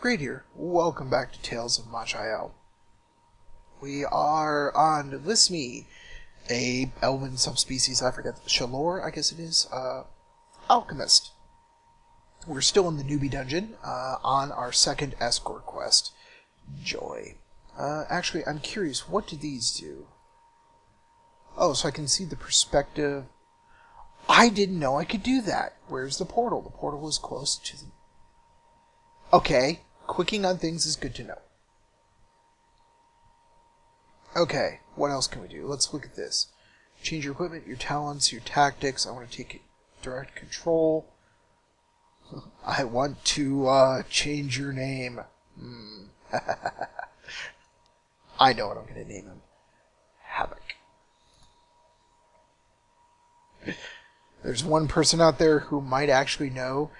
Great here. Welcome back to Tales of Maj'Eyal. We are on Lismi, a elven subspecies, I forget, Shalore, I guess it is, uh, alchemist. We're still in the newbie dungeon, uh, on our second escort quest, Joy. Uh, actually, I'm curious, what do these do? Oh, so I can see the perspective. I didn't know I could do that. Where's the portal? The portal is close to the... Okay, clicking on things is good to know. Okay, what else can we do? Let's look at this. Change your equipment, your talents, your tactics. I want to take direct control. I want to uh, change your name. Hmm. I know what I'm going to name him. Havoc. There's one person out there who might actually know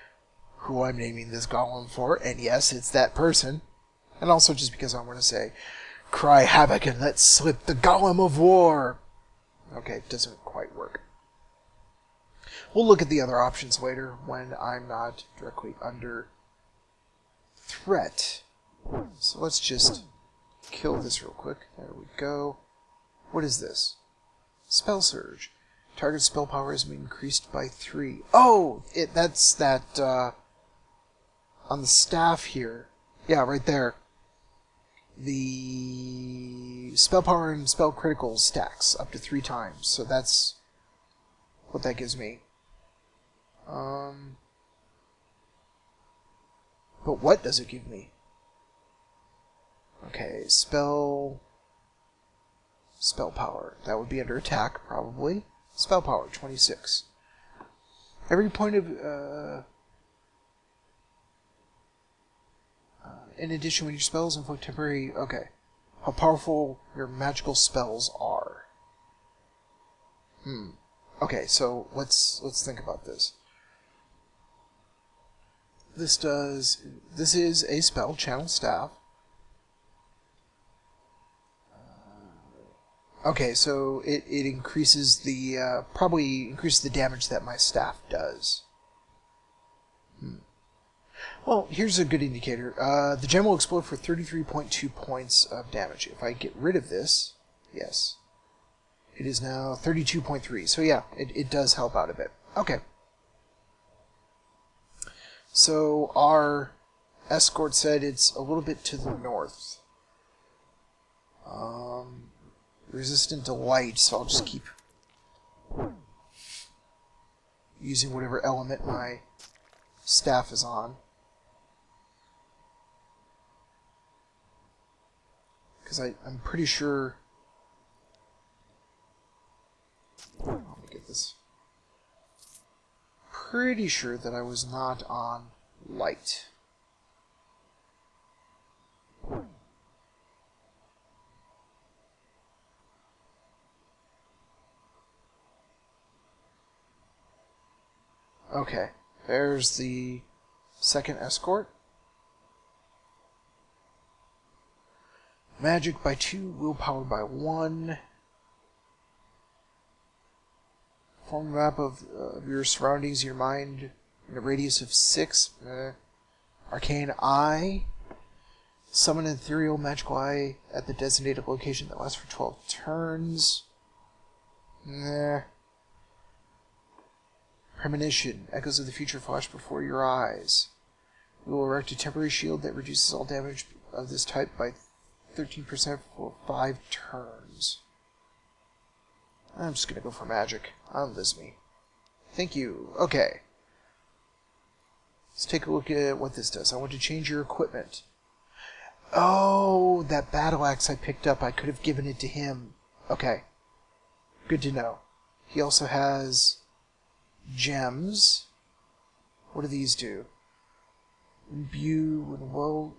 who I'm naming this golem for, and yes, it's that person. And also just because I want to say, cry havoc and let slip the golem of war. Okay, it doesn't quite work. We'll look at the other options later when I'm not directly under threat. So let's just kill this real quick. There we go. What is this? Spell Surge. Target spell power has been increased by three. Oh, it that's that uh, on the staff here. Yeah, right there. The spell power and spell critical stacks up to three times. So that's what that gives me. Um, but what does it give me? Okay, spell spell power. That would be under attack, probably. Spell power, 26. Every point of... Uh, uh, in addition, when your spells inflict temporary... Okay. How powerful your magical spells are. Hmm. Okay, so let's let's think about this. This does... This is a spell, Channel Staff. Okay, so it, it increases the uh, probably increases the damage that my staff does. Hmm. Well, here's a good indicator. Uh, the gem will explode for 33.2 points of damage. If I get rid of this, yes, it is now 32.3. So yeah, it, it does help out a bit. Okay. So our escort said it's a little bit to the north. Um, resistant to light, so I'll just keep using whatever element my staff is on. Because I'm pretty sure... Let me get this. Pretty sure that I was not on light. Okay, there's the second escort. Magic by two, willpower by one. Form a map of, uh, of your surroundings, your mind, in a radius of six. Uh, arcane Eye. Summon an ethereal magical eye at the designated location that lasts for 12 turns. Nah. Premonition. Echoes of the future flash before your eyes. We will erect a temporary shield that reduces all damage of this type by 13% for 5 turns. I'm just gonna go for magic. On me. Thank you. Okay. Let's take a look at what this does. I want to change your equipment. Oh, that battle axe I picked up, I could have given it to him. Okay. Good to know. He also has gems. What do these do? Imbue and well.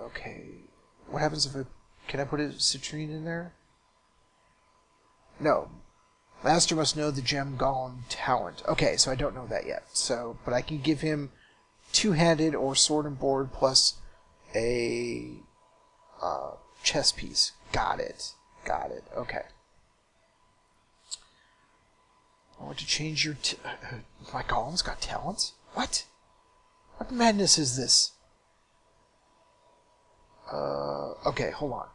Okay. What happens if I. Can I put a citrine in there? No. Master must know the gem golem talent. Okay, so I don't know that yet. So, but I can give him two-handed or sword and board plus a uh, chess piece. Got it. Got it. Okay. I want to change your. T- uh, my golem's got talents? What? What madness is this? Uh, okay, hold on.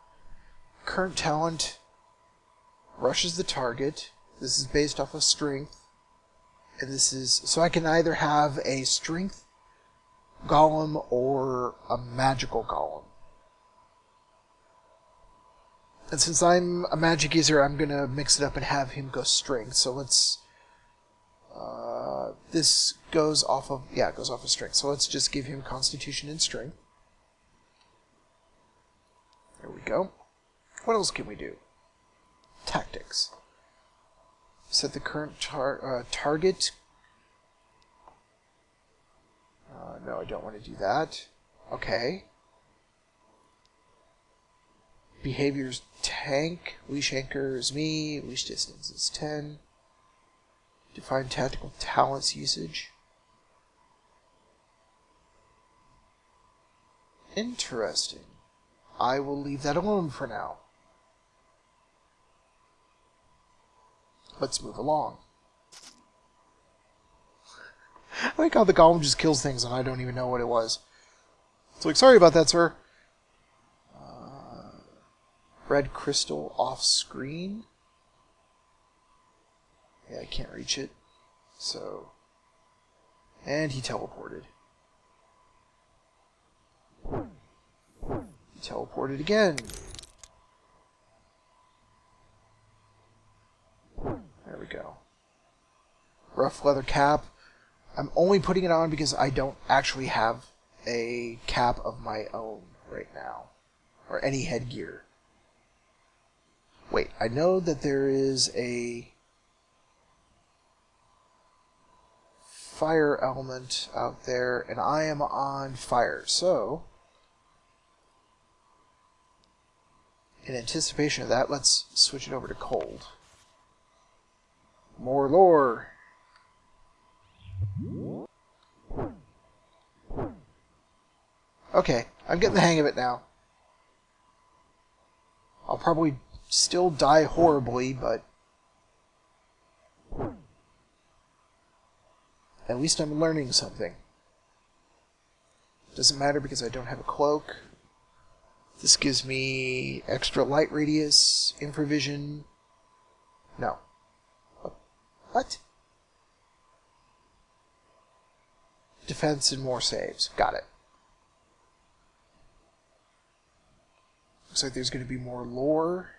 Current talent rushes the target. This is based off of strength. And this is so I can either have a strength golem or a magical golem. And since I'm a magic user, I'm gonna mix it up and have him go strength. So let's. Uh, this goes off of yeah, it goes off of strength. So let's just give him Constitution and strength. There we go. What else can we do? Tactics. Set the current tar uh, target. Uh, no, I don't want to do that. Okay. Behaviors tank. Leash anchor is me. Leash distance is 10. Define tactical talents usage. Interesting. I will leave that alone for now. Let's move along. I like how the golem just kills things and I don't even know what it was. It's like, sorry about that, sir. Uh, red crystal off screen. Yeah, I can't reach it. So. And he teleported. He teleported again. There we go. Rough leather cap. I'm only putting it on because I don't actually have a cap of my own right now. Or any headgear. Wait, I know that there is a fire element out there, and I am on fire, so in anticipation of that, let's switch it over to cold. More lore. Okay, I'm getting the hang of it now. I'll probably still die horribly, but at least I'm learning something. Doesn't matter because I don't have a cloak. This gives me extra light radius, infravision. No. What? Defense and more saves. Got it. Looks like there's going to be more lore.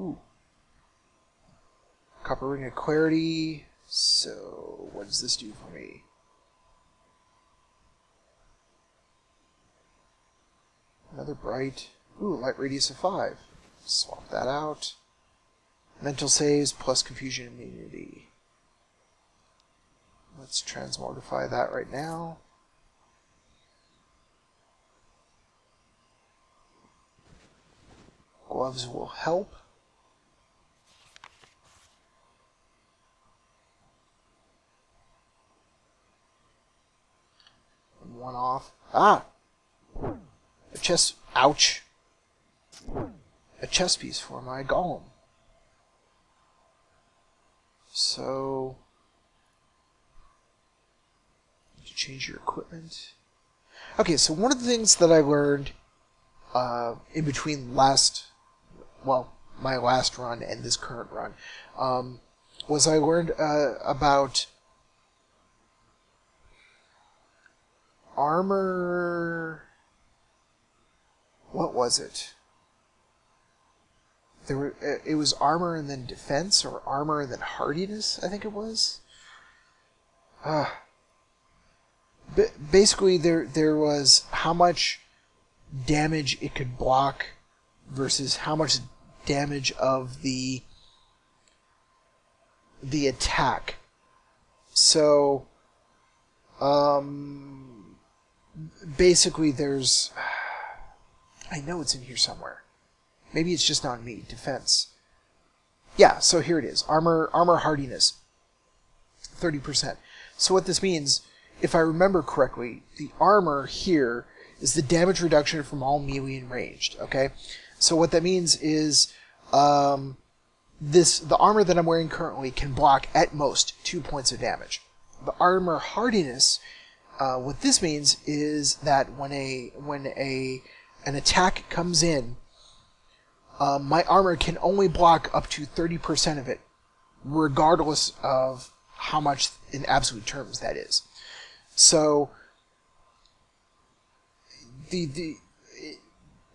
Ooh. Copper Ring of Clarity. So, what does this do for me? Another bright. Ooh, light radius of 5. Swap that out. Mental saves plus confusion immunity. Let's transmogrify that right now. Gloves will help. One off. Ah! A chest. Ouch! A chest piece for my golem. So. To change your equipment. Okay, so one of the things that I learned uh, in between last well, my last run and this current run, um, was I learned uh, about armor. What was it? There were, uh, it was armor and then defense, or armor and then hardiness. I think it was. Uh, basically, there there was how much damage it could block versus how much damage of the the attack. So um basically there's I know it's in here somewhere. Maybe it's just on me. Defense. Yeah, so here it is. Armor armor hardiness. 30%. So what this means, if I remember correctly, the armor here is the damage reduction from all melee and ranged, okay? So what that means is um, this the armor that I'm wearing currently can block at most two points of damage. The armor hardiness uh, what this means is that when a when a an attack comes in, uh, my armor can only block up to thirty percent of it, regardless of how much in absolute terms that is. So the the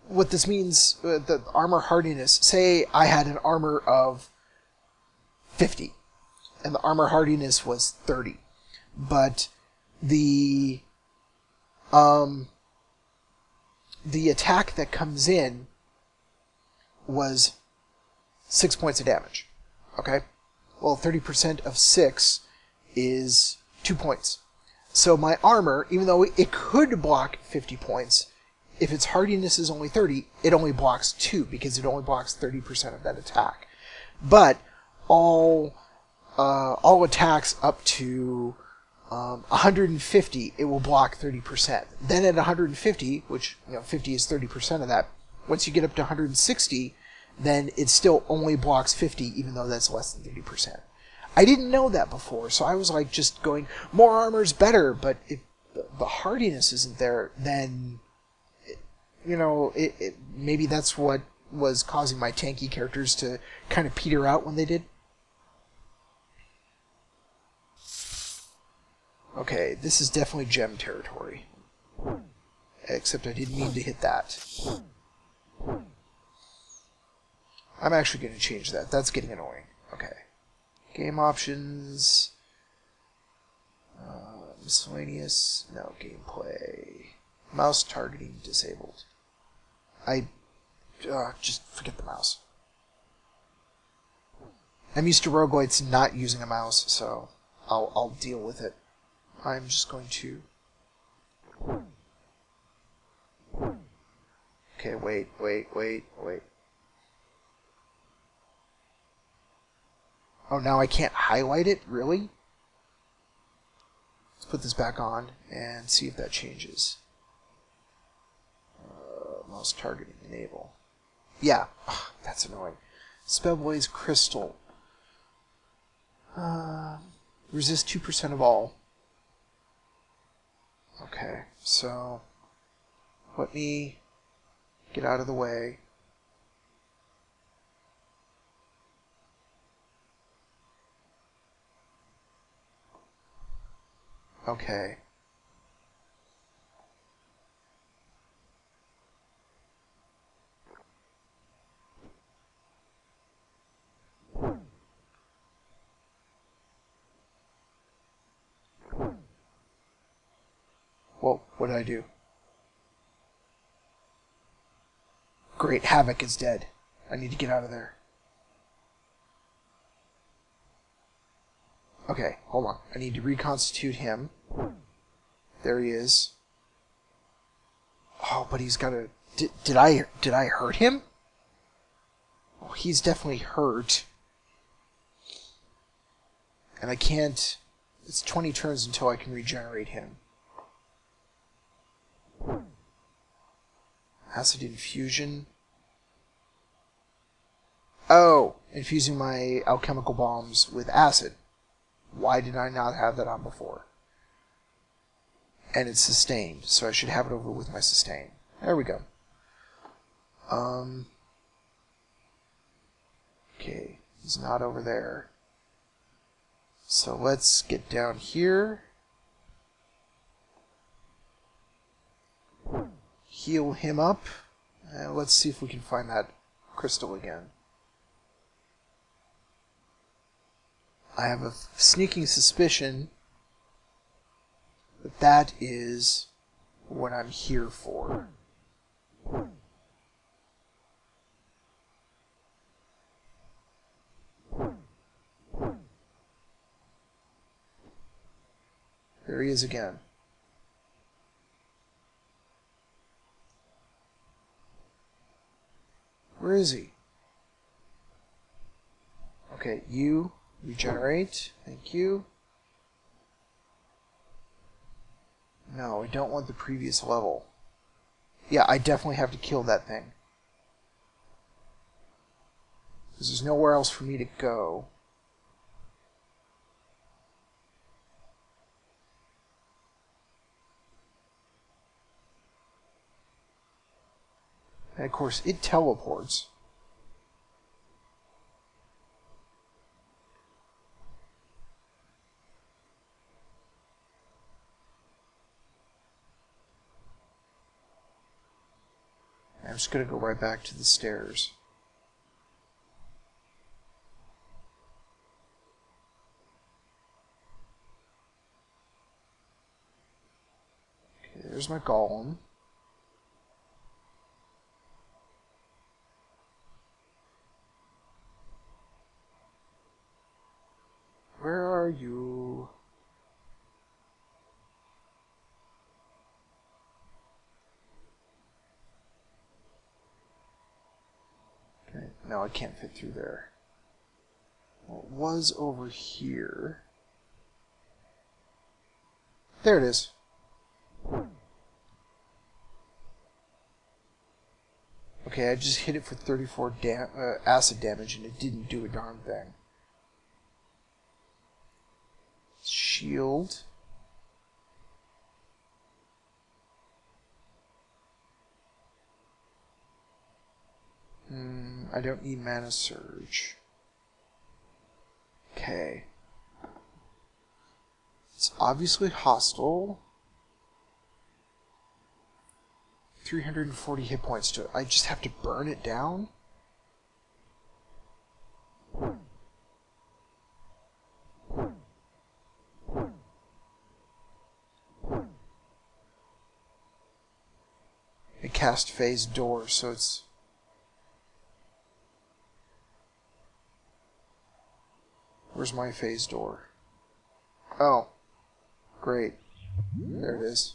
what this means uh, the armor hardiness. Say I had an armor of fifty, and the armor hardiness was thirty, but the um the attack that comes in was six points of damage. Okay? Well, 30% of six is two points. So my armor, even though it could block 50 points, if its hardiness is only 30, it only blocks two because it only blocks 30% of that attack. But all uh, all attacks up to um, 150, it will block 30%. Then at 150, which you know 50 is 30% of that, once you get up to 160, then it still only blocks 50, even though that's less than 30%. I didn't know that before, so I was like just going more armor's better, but if the hardiness isn't there, then it, you know it, it, maybe that's what was causing my tanky characters to kind of peter out when they did. Okay, this is definitely gem territory. Except I didn't mean to hit that. I'm actually going to change that. That's getting annoying. Okay. Game options. Uh, miscellaneous. No, gameplay. Mouse targeting disabled. I. Uh, just forget the mouse. I'm used to roguelites not using a mouse, so I'll, I'll deal with it. I'm just going to... Okay, wait, wait, wait, wait. Oh, now I can't highlight it? Really? Let's put this back on and see if that changes. Uh, mouse targeting enable. Yeah, Ugh, that's annoying. Spellblaze Crystal. Uh, resist 2% of all. Okay, so let me get out of the way. Okay. Well, what I do? Great, Havoc is dead. I need to get out of there. Okay, hold on. I need to reconstitute him. There he is. Oh, but he's got a. Did, did I did I hurt him? Oh, he's definitely hurt. And I can't. It's 20 turns until I can regenerate him. Acid infusion. Oh, infusing my alchemical bombs with acid. Why did I not have that on before? And it's sustained, so I should have it over with my sustain. There we go. Um. Okay, it's not over there. So let's get down here. Heal him up. And let's see if we can find that crystal again. I have a sneaking suspicion that that is what I'm here for. There he is again. Where is he? Okay, you regenerate. Thank you. No, I don't want the previous level. Yeah, I definitely have to kill that thing. Because there's nowhere else for me to go. And of course, it teleports. I'm just going to go right back to the stairs. Okay, there's my golem. Where are you? Okay, no, I can't fit through there. Well, it was over here. There it is. Okay, I just hit it for 34 dam uh, acid damage and it didn't do a darn thing. Shield. Hmm, I don't need mana surge. Okay. It's obviously hostile. 340 hit points to it. I just have to burn it down? It cast phase door, so it's Where's my phase door? Oh. Great. There it is.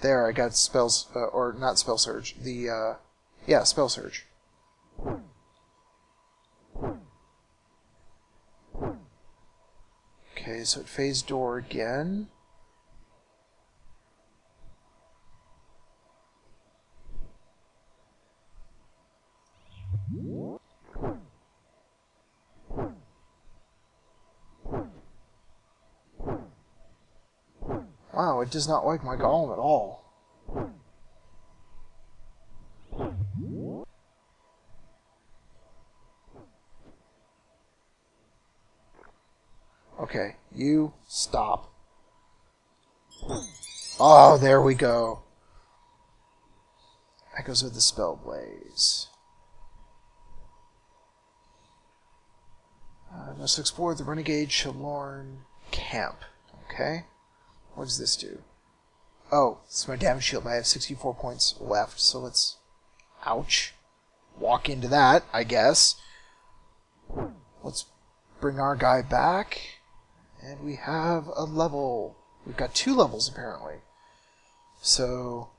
There, I got spells, uh, or not spell surge. The, uh, yeah, spell surge. Okay, so it phase door again. Wow, it does not like my golem at all. Okay, you stop. Oh, there we go. That goes with the spell blaze. Uh, must explore the Renegade Shalorn camp. Okay. What does this do? Oh, it's my damage shield. I have 64 points left, so let's. Ouch. Walk into that, I guess. Let's bring our guy back. And we have a level. We've got two levels, apparently. So.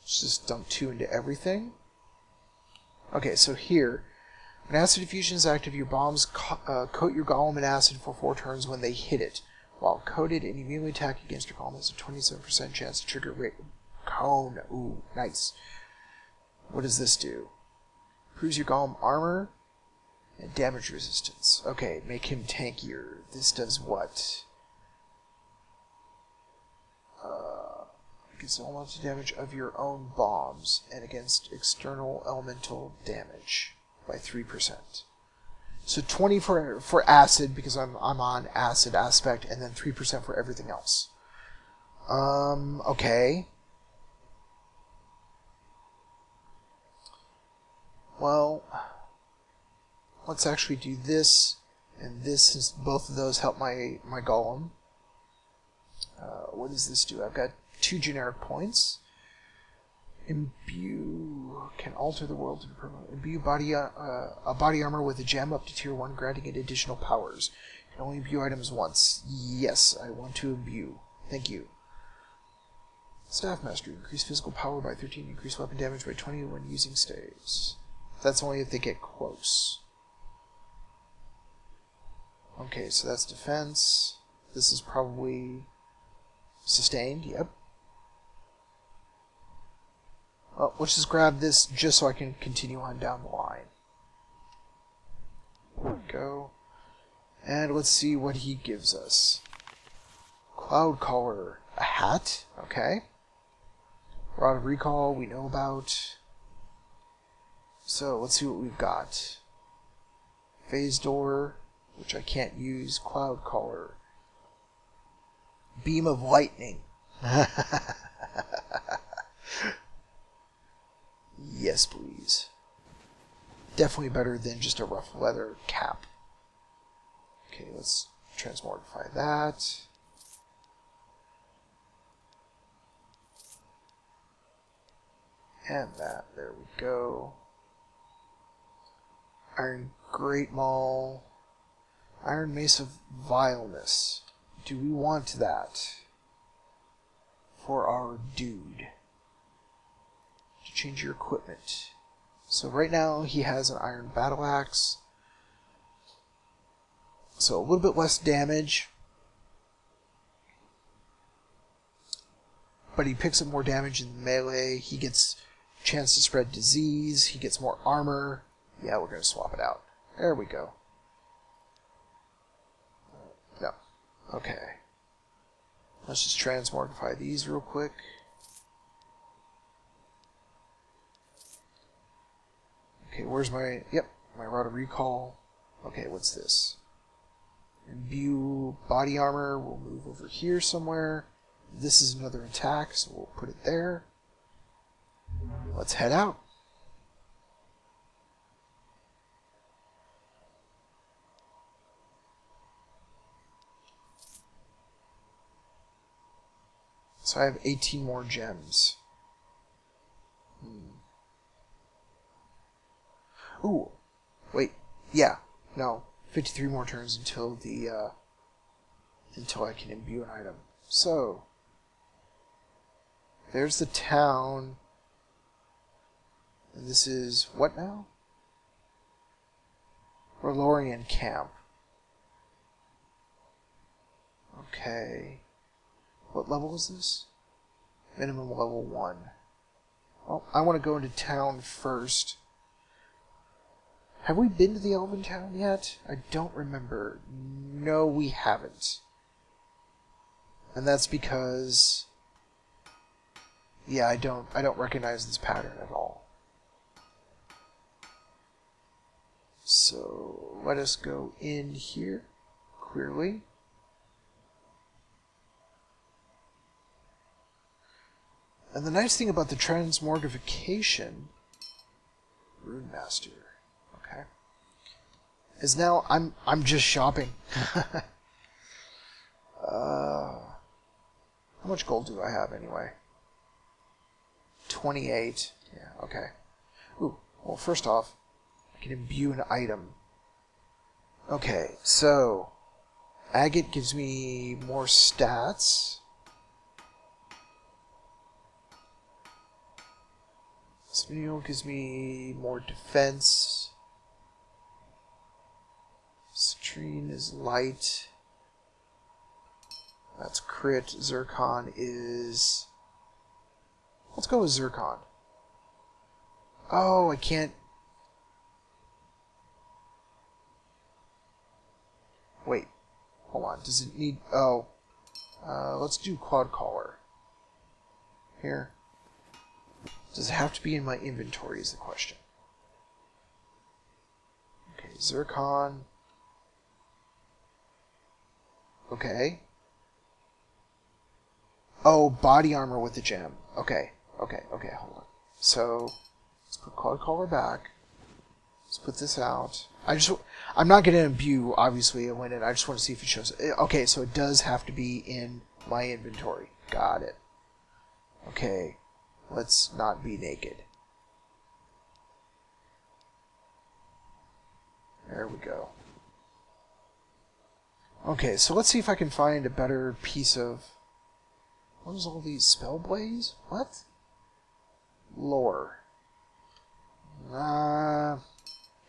Let's just dump two into everything. Okay, so here. When acid infusion is active, your bombs co- uh, coat your golem in acid for four turns when they hit it. While coated and immediately attack against your golem has a 27% chance to trigger rate. Cone. Ooh, nice. What does this do? Improves your golem armor and damage resistance. Okay, make him tankier. This does what? Uh, against elemental damage of your own bombs and against external elemental damage by 3%. So 20 for for acid because I'm I'm on acid aspect, and then three percent for everything else. Um. Okay. Well, let's actually do this, and this since both of those help my my golem. Uh, what does this do? I've got two generic points. Imbue can alter the world to permanent. Imbue body uh, a body armor with a gem up to tier one, granting it additional powers. Can only imbue items once. Yes, I want to imbue. Thank you. Staff Mastery. Increase physical power by 13. Increase weapon damage by 20 when using staves. That's only if they get close. Okay, so that's defense. This is probably sustained. Yep. Well, let's just grab this just so I can continue on down the line. Go. And let's see what he gives us. Cloud Caller, a hat, okay. Rod of Recall, we know about. So let's see what we've got. Phase Door, which I can't use. Cloud Caller. Beam of Lightning. yes, please. Definitely better than just a rough leather cap. Okay, let's transmogrify that. And that. There we go. Iron Great Maul. Iron Mace of Vileness. Do we want that? For our dude. To change your equipment. So right now he has an Iron Battle Axe. So a little bit less damage. But he picks up more damage in melee. He gets chance to spread disease. He gets more armor. Yeah, we're going to swap it out. There we go. No. Okay. Let's just transmogrify these real quick. Okay, where's my... Yep, my Rod of Recall. Okay, what's this? Imbue body armor. We'll move over here somewhere. This is another attack, so we'll put it there. Let's head out. So I have 18 more gems. Hmm. Ooh, wait, yeah, no, 53 more turns until the, uh, until I can imbue an item. So, there's the town. And this is what now? Rhaloren Camp. Okay. What level is this? Minimum level 1. Well, I want to go into town first. Have we been to the Elven Town yet? I don't remember. No, we haven't. And that's because yeah, I don't I don't recognize this pattern at all. So let us go in here clearly. And the nice thing about the transmogrification, Rune Master, okay, is now I'm I'm just shopping. uh, how much gold do I have anyway? 28. Yeah, okay. Ooh, well, first off, I can imbue an item. Okay, so agate gives me more stats. Spinel gives me more defense. Citrine is light. That's crit. Zircon is Let's go with Zircon. Oh, I can't... Wait. Hold on. Does it need... Oh. Uh, let's do Cloud Caller. Here. Does it have to be in my inventory is the question. Okay, Zircon. Okay. Oh, body armor with the gem. Okay. Okay, okay, hold on. So let's put Cloud Caller back. Let's put this out. I just I'm not gonna imbue obviously when it. I just want to see if it shows. Eh, okay, so it does have to be in my inventory. Got it. Okay, let's not be naked. There we go. Okay, so let's see if I can find a better piece of. What is all these spell blaze? What? lore. Uh,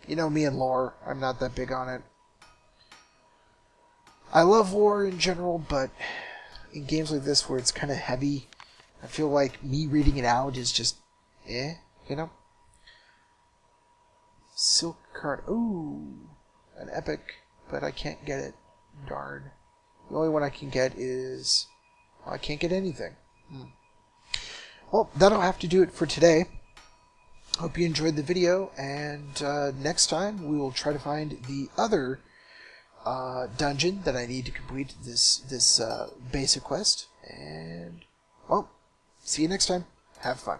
you know me and lore. I'm not that big on it. I love lore in general, but in games like this where it's kind of heavy, I feel like me reading it out is just eh, you know? Silk card. Ooh, an epic, but I can't get it. Darn. The only one I can get is I can't get anything. Hmm. Well, that'll have to do it for today. Hope you enjoyed the video, and uh, next time we will try to find the other uh, dungeon that I need to complete this this uh, basic quest. And well, see you next time. Have fun.